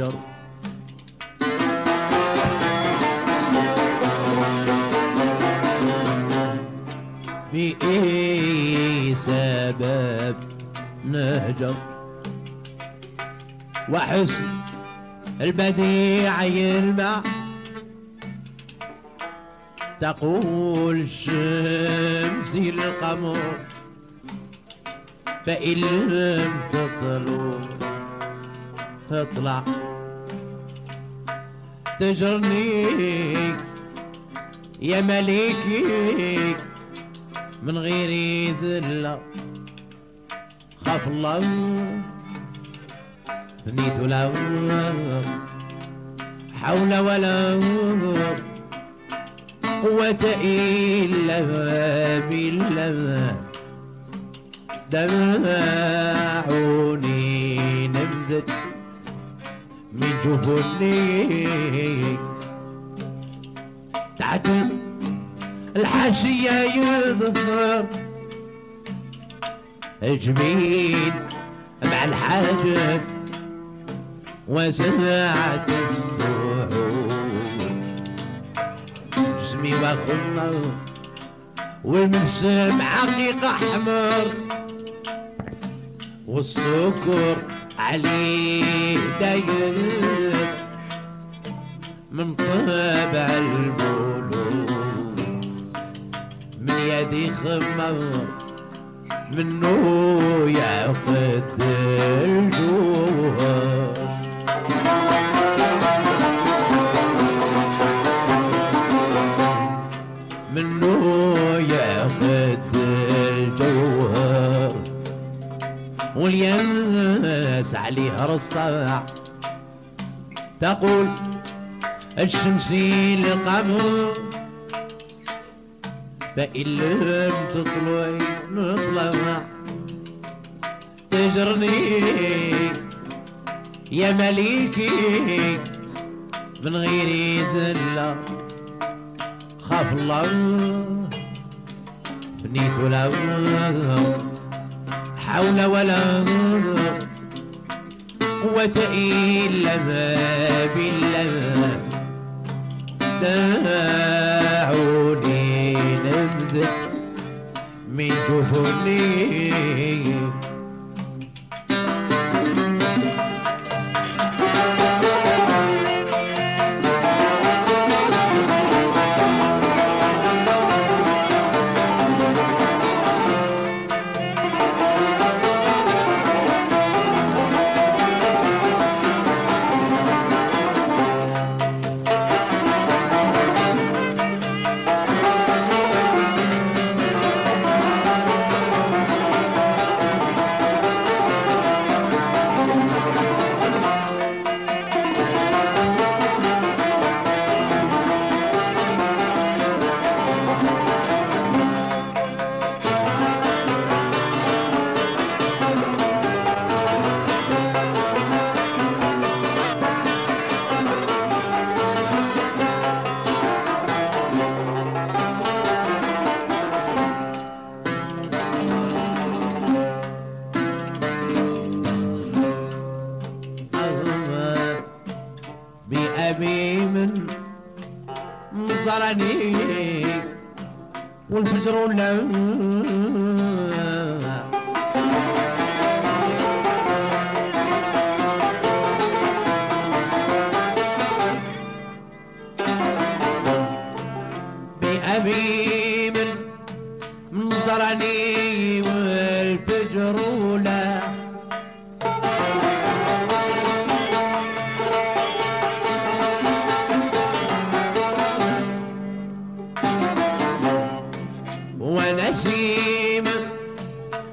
نهجر بأي سبب نهجر. وحسن البديع يلمع. تقول الشمس القمر فإن لم تطلع تطلع تجرني. يا مليكي من غير زلة خاف الله بنيت لا حول ولا قوة إلا بالله. دمعوني من جفني تعتم الحاشية يظهر. الجميل مع الحاجب وسمعت الصعود جسمي واخنا والمسام حقيقة حمر والسكر عليه داير. من طبع البلود من يدي خمر منه ياخذ الجوهر. منه ياخذ الجوهر. والياس عليه رصاع. تقول الشمس القمر فإن لم تطلعي نطلع تجرني. يا مليكي من غير زلة خاف الله. بنيت ولا حول ولا قوة إلا بالله. دعوني نمزج من جفني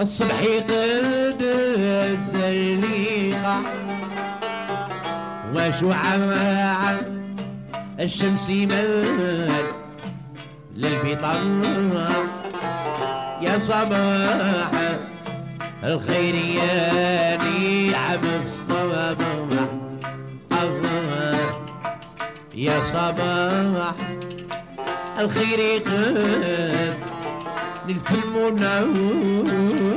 الصبح قد السليقة وشعاع الشمس مال للبطاقة يا صباح الخير يا نعم الصباح يا صباح الخير قد نلف المنى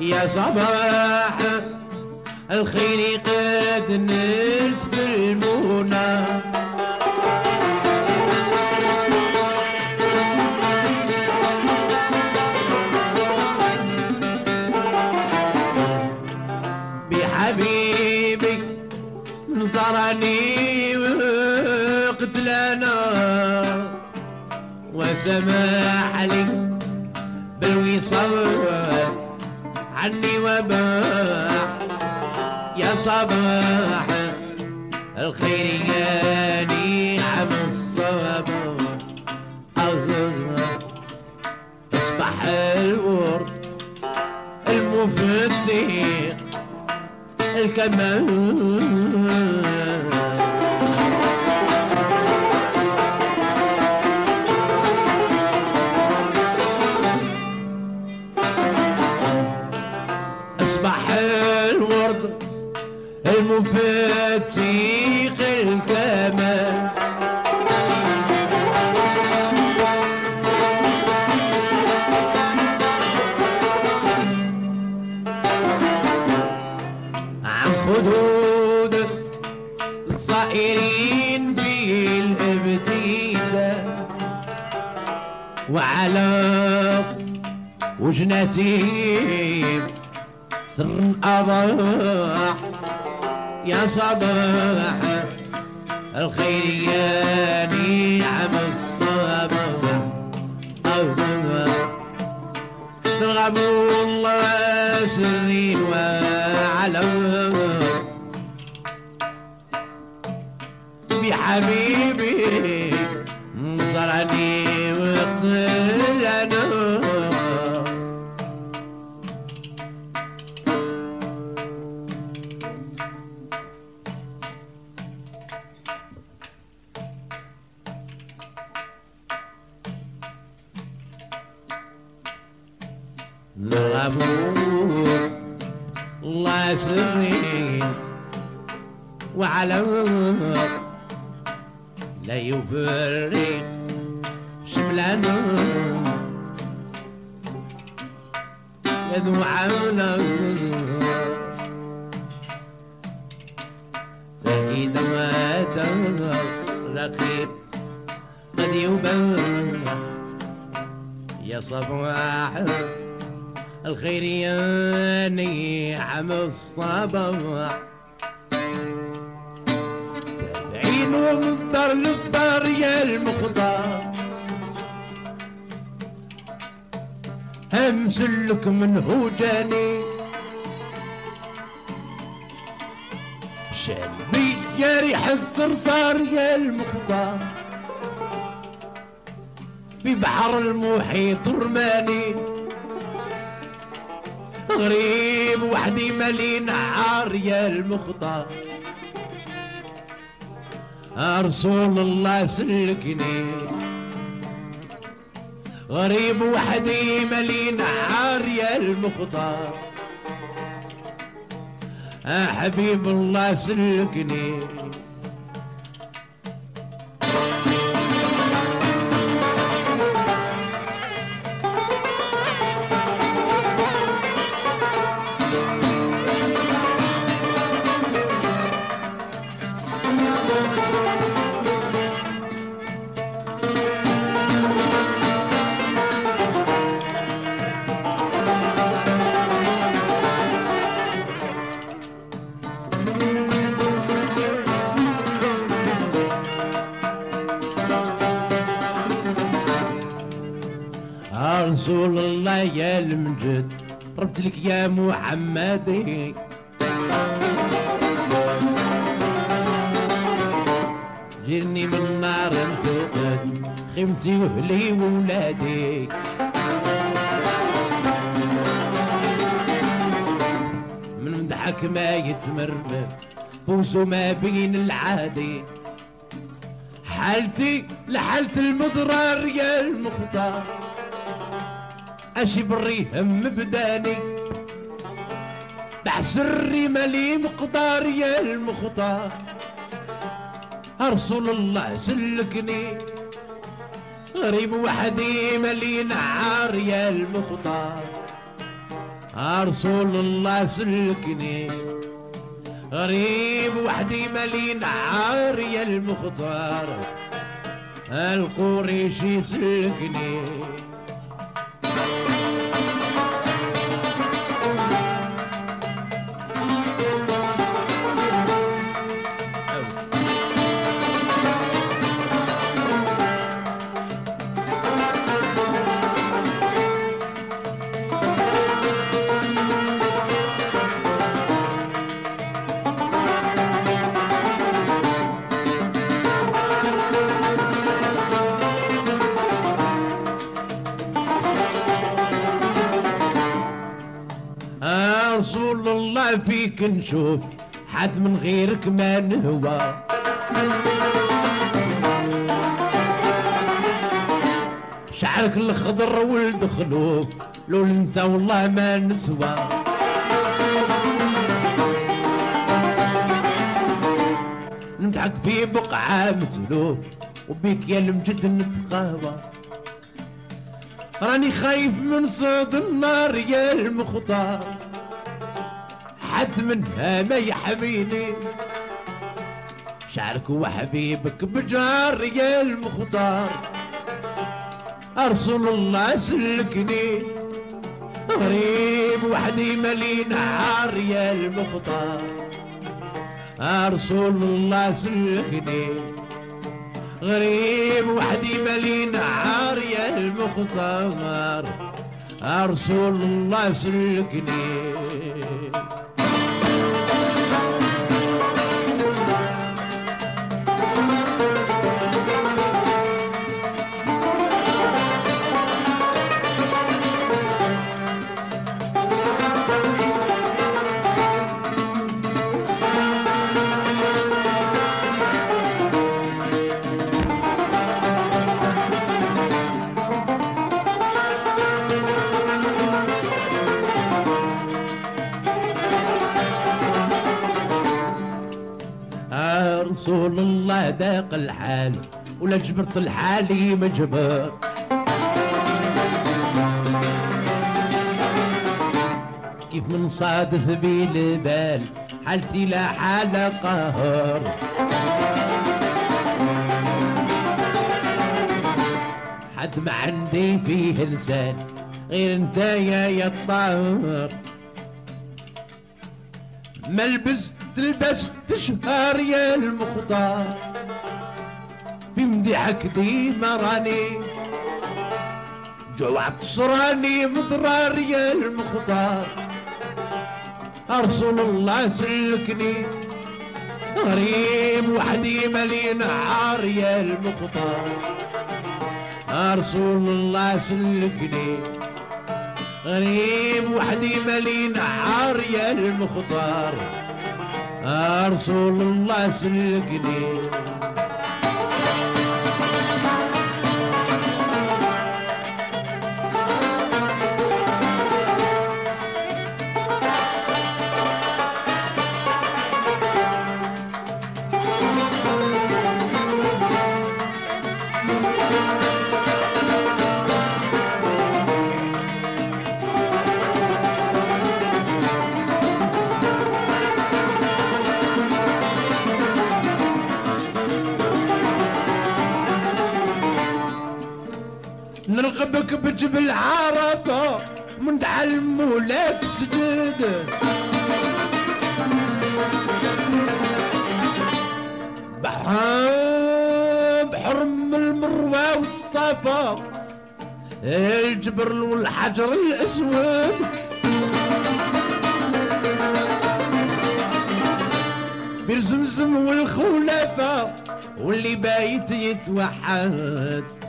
يا صباح الخير قد نلت بالمنى وسمح لي بالوصال. عني وباح يا صباح الخير يا نعم الصباح اصبح الورد المفتح الكمان المفتيق الكمال عن خدود الصائرين في الابتداء وعلى وجنتهم صباح الخير يا نعم الصباح. نرغب الله سرين وعلو بحبيبي نصرني نعم الصباح تابعين من الدار للدار يا المخضر. همسلك من هوجاني شلبي يا ريح الصرصار يا المخضر. ببحر المحيط رماني. غريب وحدي مالي نعار يا المخضر رسول الله سلكني. غريب وحدي مالي نعار يا المخضر حبيب الله سلكني. ربت لك يا محمدي جيرني من نار انتقد خيمتي واهلي وولادي من مدحك ما يتمرمر بوسو ما بين العادي. حالتي لحالة المضرار يا المختار. اشي بريهم بداني بعسري مالي مقدار يا المختار. رسول الله سلكني غريب وحدي مالي نعار يا المختار. رسول الله سلكني غريب وحدي مالي نعار يا المختار. القريشي سلكني فيك نشوف حد من غيرك ما نهوى. شعرك الخضر ولد خلوق لو انت والله ما نسوى. نضحك في بقعة مثلوك وبيك يا المجد نتقاوى. راني خايف من صوت النار يا المختار حد منها ما يحميني. شعرك وحبيبك بجار يا المختار. رسول الله سلكني غريب وحدي ملي نهار يا المختار. رسول الله سلكني غريب وحدي ملي نهار يا المختار. رسول الله سلكني رسول الله ذاق الحال ولا جبرت الحالي مجبر كيف من صادف بي البال حالتي لا حال قهر. حد ما عندي فيه لسان غير انت يا يا الطاهر ما لبست تلبس تشهر يا المختار. بمديحك ديما راني. جوع قصراني مضرار يا المختار. رسول الله سلكني. غريب وحدي ملي نهار يا المختار. رسول الله سلكني. غريب وحدي ملي نهار يا المختار. رسول الله سلكني نرغبك بجبل عرفة من تعلم ولاك سجد. بحر بحر من المروة والصفا الجبل والحجر الأسود. بير زمزم والخلفاء واللي بايت يتوحد.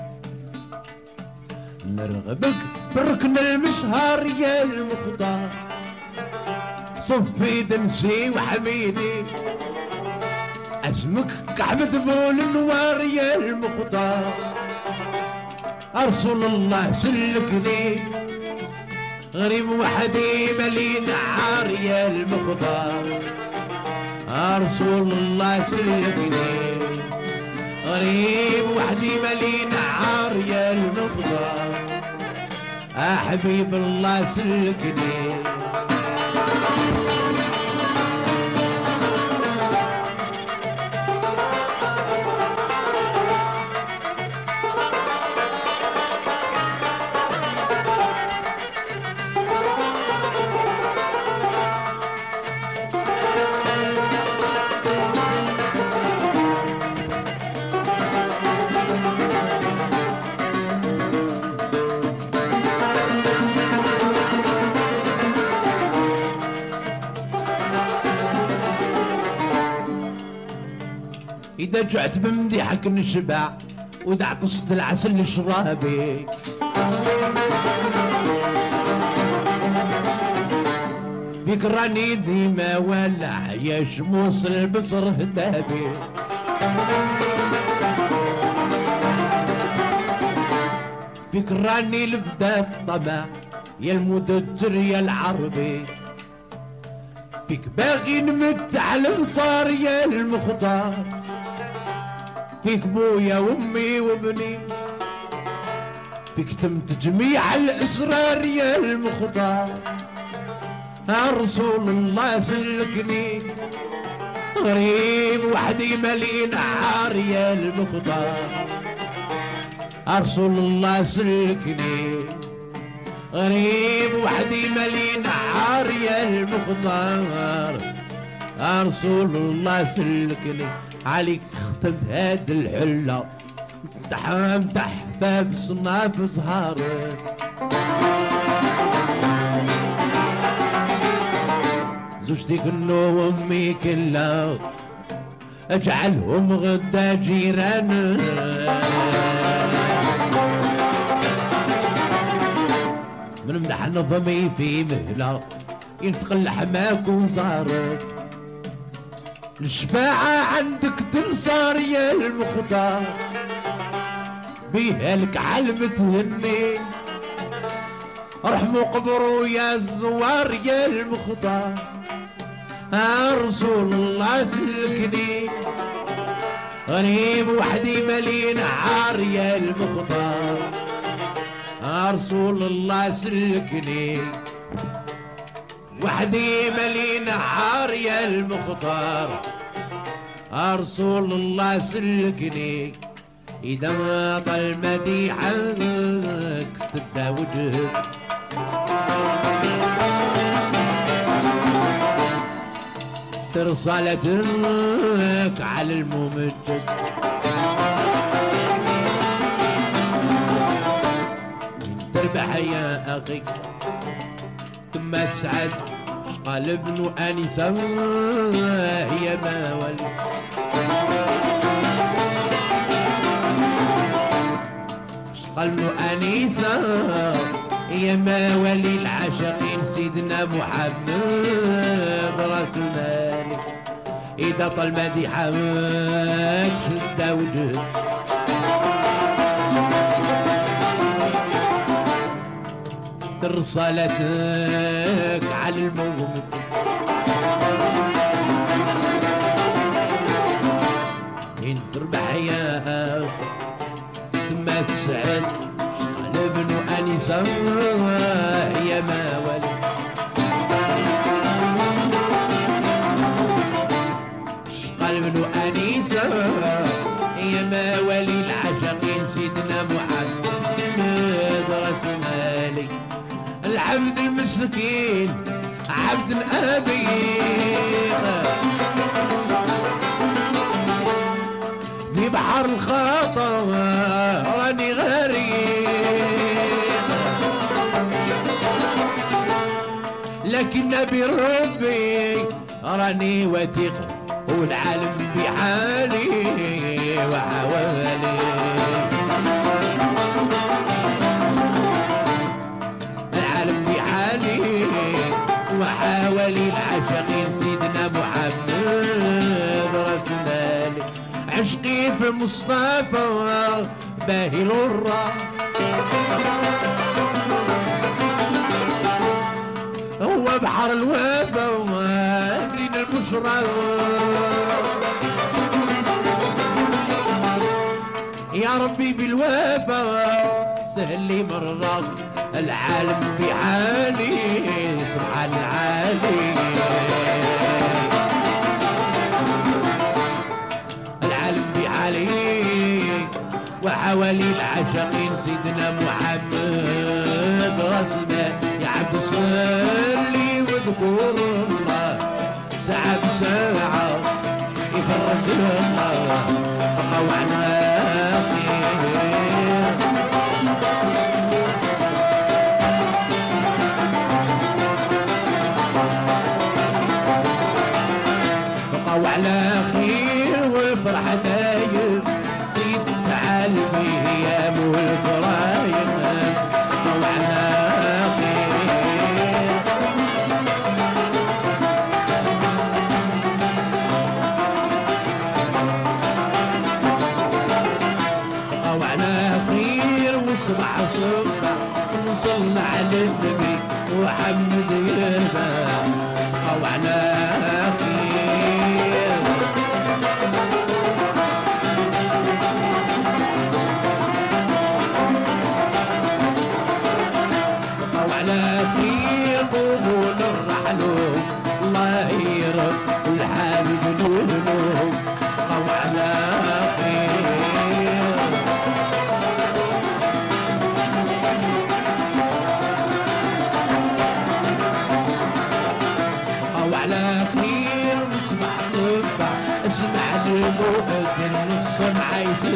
نرغبك بركن المشهر يا المختار. صفي دنسي وحميدي اسمك كحمد بول النوار يا المختار. رسول الله سلكني غريب وحدي ملي نعار يا المختار. رسول الله سلكني. غريب وحدي ملي نعار يا المختار آه حبيب الله سلكني. جعت بمديحك نشبع وإذا عطست العسل شرابي. بيك راني ديما ولع يا شموس البصر هدابي. بيك راني لبدا الطمع يا المدتر يا العربي. فيك باغي نمتع المصار يا المختار. فيك بويا وأمي وابني. فيك تمت جميع الإسرار يا المختار. رسول الله سلكني. غريب وحدي مليء عار يا المختار. رسول الله سلكني. غريب وحدي مليء عار يا المختار. رسول الله سلكني. عليك اختد هاد الحلة تحام تحباب صناف زهارك زوجتي كنو وامي كلها أجعلهم غدا جيران. من مدح نظمي في مهلة ينتقل حماك وزارك الشفاعة عندك تنصار يا المختار بيها لك علم تهني. رحموا قبرو يا الزوار يا المختار يا رسول الله سلكني. غريب وحدي مليان عار يا المختار يا رسول الله سلكني. وحدي مليان عار يا المختار. رسول الله سلكني إذا ما طال مديحك تبدأ وجهك. ترسلتك على الممجد. تربح يا أخي ثم تسعد. قال ابن أنسة هي ما ولي قال ابن أنيسة يا ما ولي العاشقين سيدنا محمد راس المالك إذا طال مديحك شد وجهك رسالتك على الموت. إن تربح يا تما تسعد قلب أنسة يا ما ولي المسكين عبد أبي في بحر الخطا راني غريب لكن نبي ربي راني وثيق والعالم بحالي وحوالي. وحاولي العاشقين سيدنا محمد راس مالك عشقي في مصطفى باهي الغرة هو بحر الوفا وزين البشرى. يا ربي بالوفا سهل لي مرة العالم بحالي سبحان العالي. العالم بحالي وحوالي العاشقين سيدنا محمد. يا عبد صلي واذكر الله ساعة بساعة يفرج الله. طوعنا خير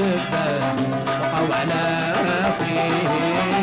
السمع يسبح وعلى خير